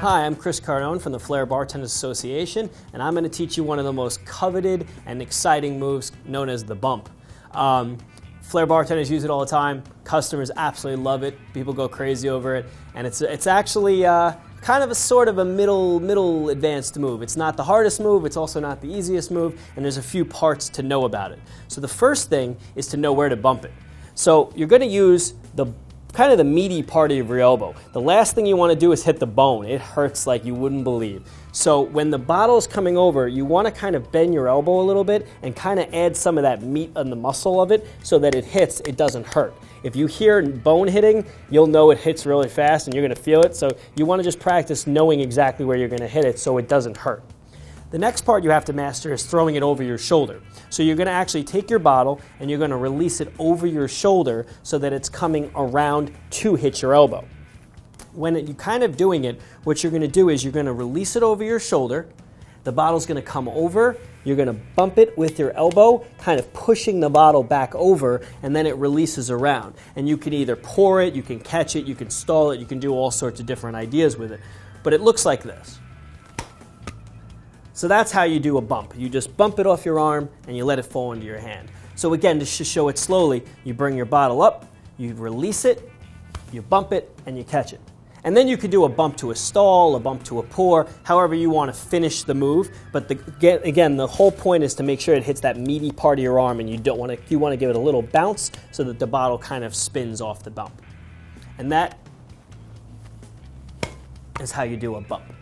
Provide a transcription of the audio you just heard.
Hi, I'm Chris Cardone from the Flair Bartenders Association, and I'm going to teach you one of the most coveted and exciting moves known as the bump. Um, Flair bartenders use it all the time. Customers absolutely love it. People go crazy over it, and it's it's actually uh, kind of a sort of a middle middle advanced move. It's not the hardest move. It's also not the easiest move, and there's a few parts to know about it. So the first thing is to know where to bump it. So you're going to use the kind of the meaty part of your elbow. The last thing you want to do is hit the bone. It hurts like you wouldn't believe. So when the bottle is coming over, you want to kind of bend your elbow a little bit and kind of add some of that meat on the muscle of it so that it hits, it doesn't hurt. If you hear bone hitting, you'll know it hits really fast and you're going to feel it. So you want to just practice knowing exactly where you're going to hit it so it doesn't hurt. The next part you have to master is throwing it over your shoulder. So you're going to actually take your bottle and you're going to release it over your shoulder so that it's coming around to hit your elbow. When you're kind of doing it, what you're going to do is you're going to release it over your shoulder. The bottle's going to come over. You're going to bump it with your elbow, kind of pushing the bottle back over, and then it releases around. And you can either pour it, you can catch it, you can stall it, you can do all sorts of different ideas with it. But it looks like this. So that's how you do a bump. You just bump it off your arm and you let it fall into your hand. So again, to show it slowly, you bring your bottle up, you release it, you bump it, and you catch it. And then you could do a bump to a stall, a bump to a pour, however you want to finish the move. But the, again, the whole point is to make sure it hits that meaty part of your arm, and you don't want to. You want to give it a little bounce so that the bottle kind of spins off the bump. And that is how you do a bump.